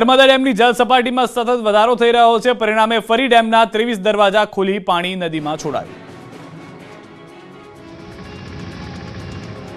નર્મદા ડેમની જળ સપાટીમાં સતત વધારો થઈ રહ્યો છે. પરિણામે ફરી ડેમના ત્રેવીસ દરવાજા ખોલી પાણી નદીમાં છોડાયું.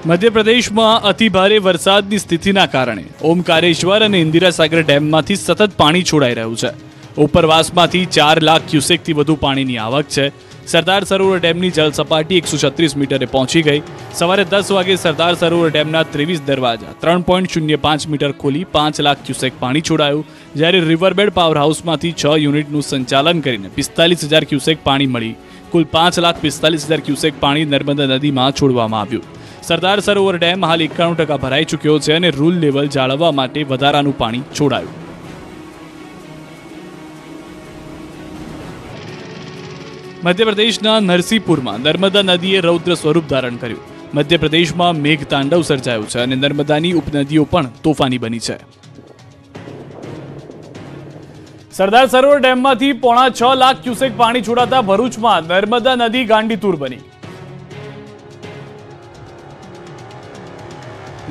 મધ્યપ્રદેશમાં અતિભારે વરસાદની સ્થિતિના કારણે ઓમકારેશ્વર અને ઇન્દિરાસાગર ડેમમાંથી સતત પાણી છોડાઈ રહ્યું છે. ઉપરવાસમાંથી ચાર લાખ ક્યુસેકથી વધુ પાણીની આવક છે. સરદાર સરોવર ડેમની જળ સપાટી એકસો છત્રીસ મીટરે પહોંચી ગઈ. સવારે દસ વાગે સરદાર સરોવર ડેમના ત્રેવીસ દરવાજા ત્રણ પોઈન્ટ શૂન્ય પાંચ મીટર ખોલી પાંચ લાખ ક્યુસેક પાણી છોડાયું. જ્યારે રિવરબેડ પાવર હાઉસમાંથી છ યુનિટનું સંચાલન કરીને પિસ્તાલીસ હજાર ક્યુસેક પાણી મળી. કુલ પાંચ લાખ પિસ્તાલીસ હજાર ક્યુસેક પાણી નર્મદા નદીમાં છોડવામાં આવ્યું. સરદાર સરોવર ડેમ હાલ એકાણું ટકા ભરાઈ ચૂક્યો છે અને રૂલ લેવલ જાળવવા માટે વધારાનું પાણી છોડાયું. મધ્યપ્રદેશના નરસિંહપુરમાં નર્મદા નદીએ રૌદ્ર સ્વરૂપ ધારણ કર્યું. મધ્યપ્રદેશમાં મેઘ તાંડવ સર્જાયું છે અને નર્મદાની ઉપનદીઓ પણ તોફાની બની છે. સરદાર સરોવર ડેમમાંથી પોણા છ લાખ ક્યુસેક પાણી છોડાતા ભરૂચમાં નર્મદા નદી ગાંડીતુર બની.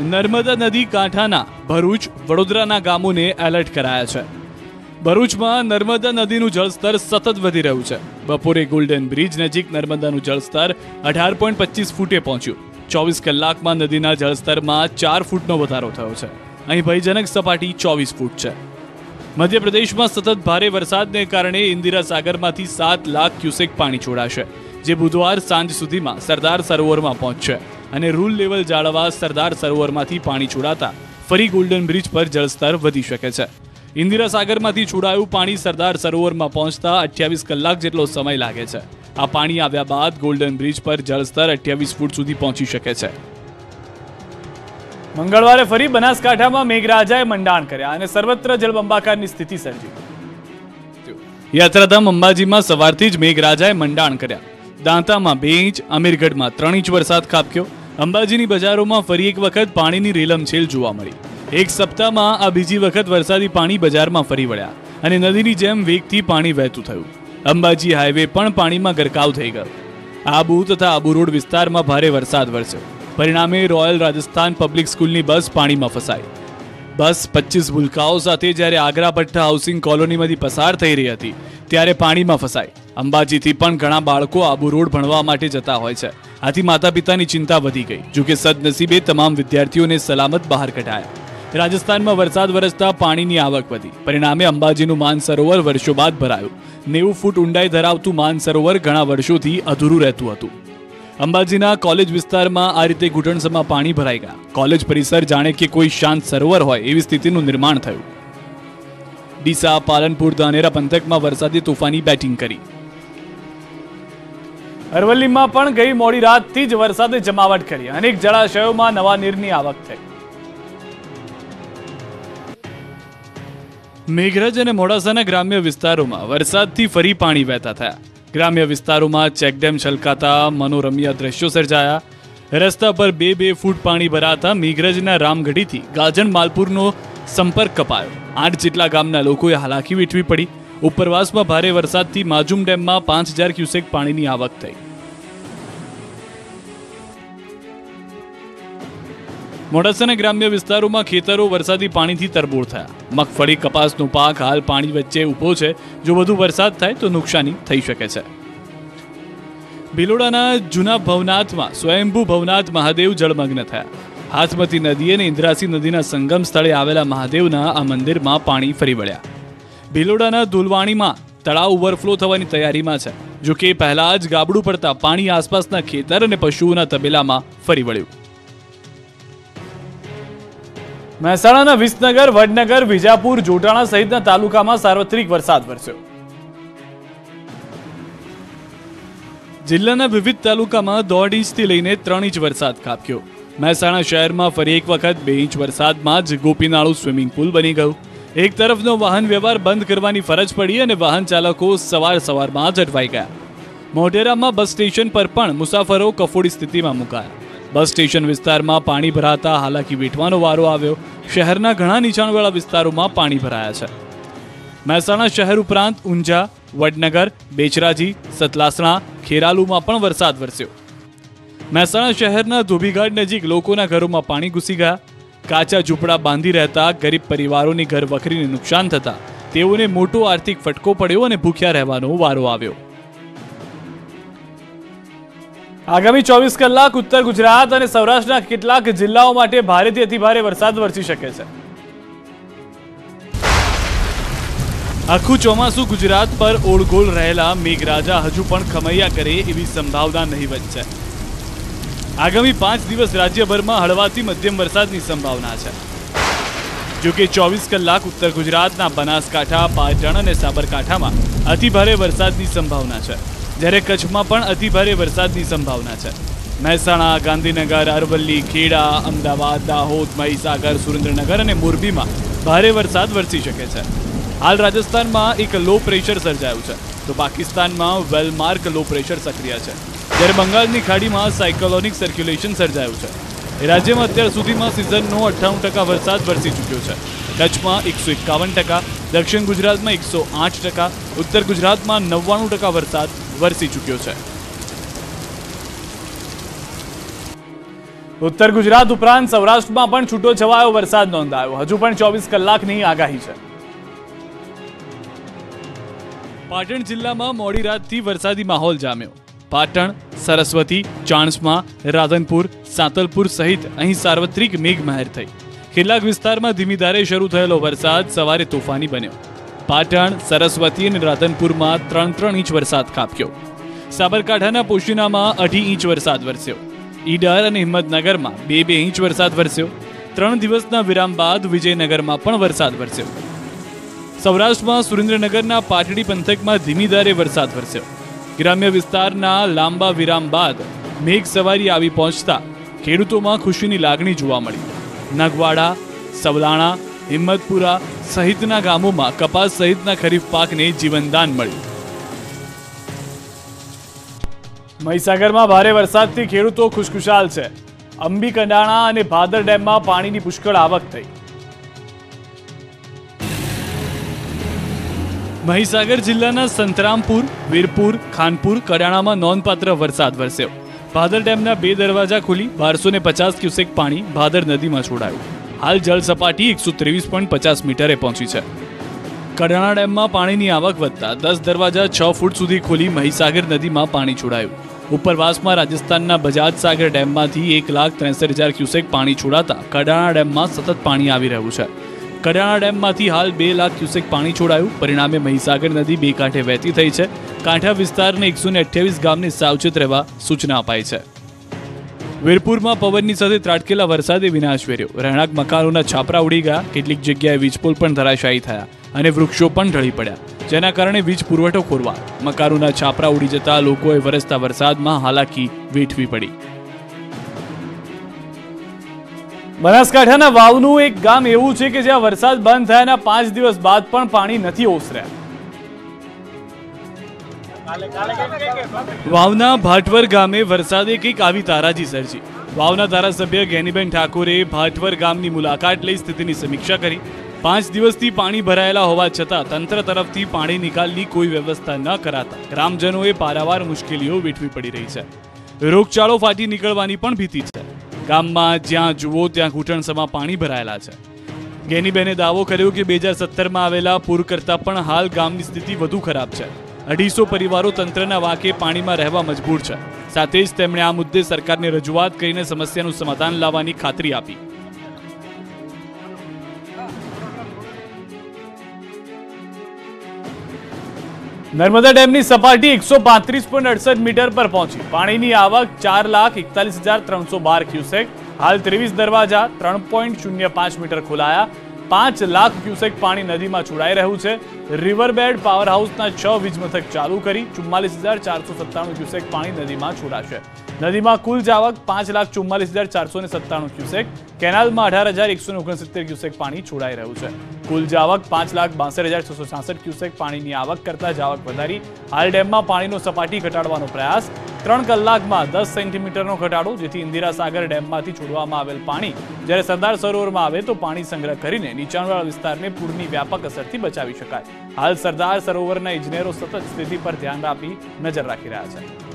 નર્મદા નદી કાંઠાના ભરૂચ વડોદરાના ગામોને એલર્ટ કરાયા છે. ભરૂચમાં નર્મદા નદીનું જળસ્તર સતત વધી રહ્યું છે. બપોરે ગોલ્ડન બ્રિજ નજીક નર્મદાનું જળસ્તર અઢાર પોઈન્ટ પચીસ ફૂટે પહોંચ્યું. ચોવીસ કલાકમાં નદીના જળસ્તરમાં ચાર ફૂટનો વધારો થયો છે. અહીં ભયજનક સપાટી ચોવીસ ફૂટ છે. મધ્યપ્રદેશમાં સતત ભારે વરસાદને કારણે ઇન્દિરા સાગરમાંથી સાત લાખ ક્યુસેક પાણી છોડાશે, જે બુધવાર સાંજ સુધીમાં સરદાર સરોવરમાં પહોંચશે અને રૂલ લેવલ જાળવવા સરદાર સરોવરમાંથી પાણી છોડાતા ફરી ગોલ્ડન બ્રિજ પર જળસ્તર વધી શકે છે. ઇન્દિરા સાગરમાંથી છોડાયું પાણી સરદાર સરોવરમાં પહોંચતા અઠ્યાવીસ કલાક જેટલો સમય લાગે છે. આ પાણી આવ્યા બાદ ગોલ્ડન બ્રિજ પર જળસ્તર અઠ્યાવીસ ફૂટ સુધી પહોંચી શકે છે. મંગળવારે ફરી બનાસકાંઠામાં મેઘરાજાએ મંડાણ કર્યા અને સર્વત્ર જળબંબાકારની સ્થિતિ સર્જી. યાત્રાધામ અંબાજીમાં સવારથી જ મેઘરાજાએ મંડાણ કર્યા. દાંતામાં બે ઇંચ, અમીરગઢમાં ત્રણ ઇંચ વરસાદ ખાબક્યો. અંબાજીની બજારોમાં ફરી એક વખત પાણીની રેલમછેલ જોવા મળી. એક સપ્તાહમાં આ બીજી વખત વરસાદી પાણી બજારમાં ફરી વળ્યા અને નદીની જેમ વેગથી પાણી વહેતું થયું. અંબાજી હાઈવે પણ પાણીમાં ગરકાવ થઈ ગયો. આબુ તથા આબુ રોડ વિસ્તારમાં ભારે વરસાદ વરસ્યો. પરિણામે રોયલ રાજસ્થાન પબ્લિક સ્કૂલની બસ પાણીમાં ફસાઈ. બસ પચીસ ભૂલકાઓ સાથે જ્યારે આગ્રા ભટ્ટા હાઉસિંગ કોલોનીમાંથી પસાર થઈ રહી હતી, ત્યારે પાણીમાં ફસાઈ. અંબાજીથી પણ ઘણા બાળકો આબુ રોડ ભણવા માટે જતા હોય છે. આથી માતા પિતાની ચિંતા વધી ગઈ, જોકે સદનસીબે તમામ વિદ્યાર્થીઓને સલામત બહાર કઢાયા. રાજસ્થાનમાં વરસાદ વરસતા પાણીની આવક વધી. પરિણામે અંબાજીનું માન સરોવર વર્ષો બાદ ભરાયું. નેવું ફૂટ ઊંડાઈ ધરાવતું માન સરોવર ઘણા વર્ષોથી અધૂરું રહેતું હતું. અંબાજીના કોલેજ વિસ્તારમાં આ રીતે ઘૂંટણસમાં પાણી ભરાઈ ગયા. કોલેજ પરિસર જાણે કે કોઈ શાંત સરોવર હોય એવી સ્થિતિનું નિર્માણ થયું. ડીસા, પાલનપુર, ધાનેરા પંથકમાં વરસાદી તોફાની બેટિંગ કરી. અરવલ્લીમાં પણ ગઈ મોડી રાતથી જ વરસાદે જમાવટ કરી. અનેક જળાશયોમાં નવા નીરની આવક થઈ. મેઘરજ અને મોડાસાના ગ્રામ્ય વિસ્તારોમાં વરસાદથી ફરી પાણી વહેતા થયા. ગ્રામ્ય વિસ્તારોમાં ચેકડેમ છલકાતા મનોરમ્ય દ્રશ્યો સર્જાયા. રસ્તા પર બે બે ફૂટ પાણી ભરાતા મેઘરજના રામગઢીથી ગાજણ માલપુરનો સંપર્ક કપાયો. આઠ જેટલા ગામના લોકોએ હાલાકી વેઠવી પડી. ઉપરવાસમાં ભારે વરસાદથી માજુમ ડેમમાં પાંચ હજાર ક્યુસેક પાણીની આવક થઈ. મોડાસાના ગ્રામ્ય વિસ્તારોમાં ખેતરો વરસાદી પાણીથી તરબોળ થયા. મગફળી, કપાસનો પાક હાલ પાણી વચ્ચે ઊભો છે. જો વધુ વરસાદ થાય તો નુકસાની થઈ શકે છે. ભિલોડાના જૂના ભવનાથમાં, સ્વયંભૂ ભવનાથ મહાદેવ જળમગ્ન થયા. હાથમતી નદી અને ઇન્દ્રાસી નદીના સંગમ સ્થળે આવેલા મહાદેવના આ મંદિરમાં પાણી ફરી વળ્યા. ભિલોડાના દુલવાણીમાં તળાવ ઓવરફ્લો થવાની તૈયારીમાં છે. જો કે પહેલા જ ગાબડું પડતા પાણી આસપાસના ખેતર અને પશુઓના તબેલામાં ફરી વળ્યું. મહેસાણાના વિસનગર, વડનગર, વિજાપુર, જોટાણા સહિતના તાલુકામાં સાર્વત્રિક વરસાદ વરસ્યો. જિલ્લાના વિવિધ તાલુકામાં દોઢ ઇંચથી લઈને ત્રણ ઇંચ વરસાદ ખાબક્યો. મહેસાણા શહેરમાં ફરી એક વખત બે ઇંચ વરસાદમાં જ ગોપીનાળું સ્વિમિંગ પુલ બની ગયું. એક તરફનો વાહન વ્યવહાર બંધ કરવાની ફરજ પડી અને વાહન ચાલકો સવાર સવારમાં જ અટવાઈ ગયા. મોઢેરામાં બસ સ્ટેશન પર પણ મુસાફરો કફોડી સ્થિતિમાં મુકાયા. બસ સ્ટેશન વિસ્તારમાં પાણી ભરાતા હાલાકી વેઠવાનો વારો આવ્યો. શહેરના ઘણા નીચાણવાળા વિસ્તારોમાં પાણી ભરાયા છે. મહેસાણા શહેર ઉપરાંત ઊંઝા, વડનગર, બેચરાજી, સતલાસણા, ખેરાલુમાં પણ વરસાદ વરસ્યો. મહેસાણા શહેરના ધોબીઘાટ નજીક લોકોના ઘરોમાં પાણી ઘૂસી ગયા. કાચા ઝૂંપડા બાંધી રહેતા ગરીબ પરિવારોની ઘર વખરીને નુકસાન થતા તેઓને મોટો આર્થિક ફટકો પડ્યો અને ભૂખ્યા રહેવાનો વારો આવ્યો. આગામી ચોવીસ કલાક ઉત્તર ગુજરાત અને સૌરાષ્ટ્રના કેટલાક જિલ્લાઓ માટે ભારેથી અતિભારે વરસાદ વરસી શકે છે. આખું ચોમાસું ગુજરાત પર ઓળગોળ રહેલા મેઘરાજા હજુ પણ ખમૈયા કરે એવી સંભાવના નહીવત છે આગામી પાંચ દિવસ રાજ્યભરમાં હળવાથી મધ્યમ વરસાદની સંભાવના છે. જોકે ચોવીસ કલાક ઉત્તર ગુજરાતના બનાસકાંઠા, પાટણ અને સાબરકાંઠામાં અતિભારે વરસાદની સંભાવના છે. જ્યારે કચ્છમાં પણ અતિભારે વરસાદની સંભાવના છે. મહેસાણા, ગાંધીનગર, અરવલ્લી, ખેડા, અમદાવાદ, દાહોદ, મહીસાગર, સુરેન્દ્રનગર અને મોરબીમાં ભારે વરસાદ વરસી શકે છે. હાલ રાજસ્થાનમાં એક લો પ્રેશર સર્જાયું છે. તો પાકિસ્તાનમાં વેલમાર્ક લો પ્રેશર સક્રિય છે. જ્યારે બંગાળની ખાડીમાં સાયકોલોનિક સર્ક્યુલેશન સર્જાયું છે. રાજ્યમાં અત્યાર સુધીમાં સિઝનનો અઠ્ઠાણું ટકા વરસાદ વરસી ચૂક્યો છે. કચ્છમાં એકસો એકાવન ટકા, દક્ષિણ ગુજરાતમાં એકસો આઠ ટકા, ઉત્તર ગુજરાતમાં નવ્વાણું ટકા વરસાદ વરસી ચૂક્યો છે. ઉત્તર ગુજરાત ઉપરાંત સૌરાષ્ટ્રમાં પણ છૂટો છવાયો વરસાદ નોંધાયો. હજુ પણ ચોવીસ કલાકની આગાહી છે. પાટણ જિલ્લામાં મોડી રાતથી વરસાદી માહોલ જામ્યો. પાટણ સરસ્વતી ચાણસ્મા રાધનપુર સાતલપુર સહિત અહીં સાર્વત્રિક મેઘમહેર થઈ. કેટલાક વિસ્તારમાં ધીમી ધારે શરૂ થયેલો વરસાદ સવારે તોફાની બન્યો. પાટણ, સરસ્વતી અને રાધનપુરમાં ત્રણ ત્રણ ઇંચ વરસાદ ખાબક્યો. સાબરકાંઠાના પોશીનામાં અઢી ઇંચ વરસાદ વરસ્યો. ઈડર અને હિંમતનગરમાં બે બે ઇંચ વરસાદ વરસ્યો. ત્રણ દિવસના વિરામ બાદ વિજયનગરમાં પણ વરસાદ વરસ્યો. સૌરાષ્ટ્રમાં સુરેન્દ્રનગરના પાટડી પંથકમાં ધીમી ધારે વરસાદ વરસ્યો. ગ્રામ્ય વિસ્તારના લાંબા વિરામ બાદ મેઘ સવારી આવી પહોંચતા ખેડૂતોમાં ખુશીની લાગણી જોવા મળી. નગવાડા, સવલાણા હિંમતપુરા સહિતના ગામોમાં કપાસ સહિતના ખરીફ પાકને જીવનદાન મળ્યું. મહીસાગરમાં ભારે વરસાદથી ખેડૂતો ખુશખુશાલ છે. અંબી કંડાણા અને ભાદર ડેમમાં પાણીની પુષ્કળ આવક થઈ. મહીસાગર જિલ્લાના સંતરામપુર, વીરપુર, ખાનપુર, કડાણામાં નોંધપાત્ર વરસાદ વરસ્યો. ભાદર ડેમના બે દરવાજા ખુલી બારસો ને પચાસ ક્યુસેક પાણી ભાદર નદીમાં છોડાયું. હાલ જળ સપાટી એકસો ત્રેવીસ પોઈન્ટ પચાસ મીટરે પહોંચી છે. કડાણા ડેમમાં પાણીની આવક વધતા દસ દરવાજા છ ફૂટ સુધી ખોલી મહીસાગર નદીમાં પાણી છોડાયું. ઉપરવાસમાં રાજસ્થાનના બજાજ સાગર ડેમમાંથી એક લાખ ત્રેસઠ હજાર ક્યુસેક પાણી છોડાતા કડાણા ડેમમાં સતત પાણી આવી રહ્યું છે. કડાણા ડેમમાંથી હાલ બે લાખ ક્યુસેક પાણી છોડાયું. પરિણામે મહીસાગર નદી બે કાંઠે વહેતી થઈ છે. કાંઠા વિસ્તારને એકસો ને અઠ્યાવીસ ગામને સાવચેત રહેવા સૂચના અપાઈ છે. વીરપુરમાં પવનની સાથે ત્રાટકેલા વરસાદે વિનાશ વેર્યો. રહેણાંક મકાનોના છાપરા ઉડી ગયા, કેટલીક જગ્યાએ વીજપોલ પણ ધરાશાયી થયા અને વૃક્ષો પણ ઢળી પડ્યા. જેના કારણે વીજ પુરવઠો ખોરવા મકાનોના છાપરા ઉડી જતા લોકોએ વરસતા વરસાદમાં હાલાકી વેઠવી પડી. બનાસકાંઠાના વાવનું એક ગામ એવું છે કે જ્યાં વરસાદ બંધ થયાના પાંચ દિવસ બાદ પણ પાણી નથી ઓસર્યા. વાવના ભાટવર ગામે વરસાદે કંઈક આવી તારાજી સર્જી. વાવના ધારાસભ્ય ગેનીબેન ઠાકોરે ભાટવર ગામની મુલાકાત લઈ સ્થિતિની સમીક્ષા કરી. પાંચ દિવસથી પાણી ભરાયેલા હોવા છતાં તંત્ર તરફથી પાણી નિકાલની કોઈ વ્યવસ્થા ન કરાતા ગ્રામજનોએ પારાવાર મુશ્કેલીઓ વેઠવી પડી રહી છે. રોગચાળો ફાટી નીકળવાની પણ ભીતિ છે. ગામમાં જ્યાં જુઓ ત્યાં ઘૂંટણસમાં પાણી ભરાયેલા છે. ગેનીબેને દાવો કર્યો કે બે હજાર સત્તરમાં આવેલા પૂર કરતાં પણ હાલ ગામની સ્થિતિ વધુ ખરાબ છે. અઢીસો પરિવારો તંત્રના વાકે પાણીમાં રહેવા મજબૂર છે. સાથે જ તેમણે આ મુદ્દે સરકારને રજૂઆત કરીને સમસ્યાનું સમાધાન લાવવાની ખાતરી આપી. નર્મદા ડેમની સપાટી એકસો પાંત્રીસ પોઈન્ટ અડસઠ મીટર પર પહોંચી. પાણીની આવક ચાર લાખ એકતાલીસ હજાર ત્રણસો બાર ક્યુસેક, હાલ ત્રેવીસ દરવાજા ત્રણ પોઈન્ટ શૂન્ય પાંચ મીટર ખોલાયા. પાંચ લાખ ક્યુસેક પાણી નદીમાં છોડાઈ રહ્યું છે. રિવરબેડ પાવર હાઉસના છ વીજ મથક ચાલુ કરી ચુમ્માલીસ હજાર ચારસો સત્તાણું ક્યુસેક પાણી નદીમાં છોડાશે. નદીમાં કુલ જાવક પાંચ લાખ ચુમ્માલીસ હજાર ચારસો ને સત્તાણું ક્યુસેક. કેનાલમાં અઢાર હજાર એકસો ઓગણસિત્તેર ક્યુસેક પાણી છોડાઈ રહ્યું છે. કુલ જાવક પાંચ લાખ બાસઠ હજાર છસો છાસઠ ક્યુસેક પાણીની આવક કરતા જાવક વધારી હાલ ડેમમાં પાણીનો સપાટી ઘટાડવાનો પ્રયાસ. ત્રણ કલાકમાં દસ સેન્ટીમીટરનો ઘટાડો, જેથી ઇન્દિરા સાગર ડેમમાંથી છોડવામાં આવેલ પાણી જ્યારે સરદાર સરોવરમાં આવે તો પાણી સંગ્રહ કરીને નીચાણવાળા વિસ્તારને પૂરની વ્યાપક અસરથી બચાવી શકાય. હાલ સરદાર સરોવરના ઇજનેરો સતત સ્થિતિ પર ધ્યાન આપી નજર રાખી રહ્યા છે.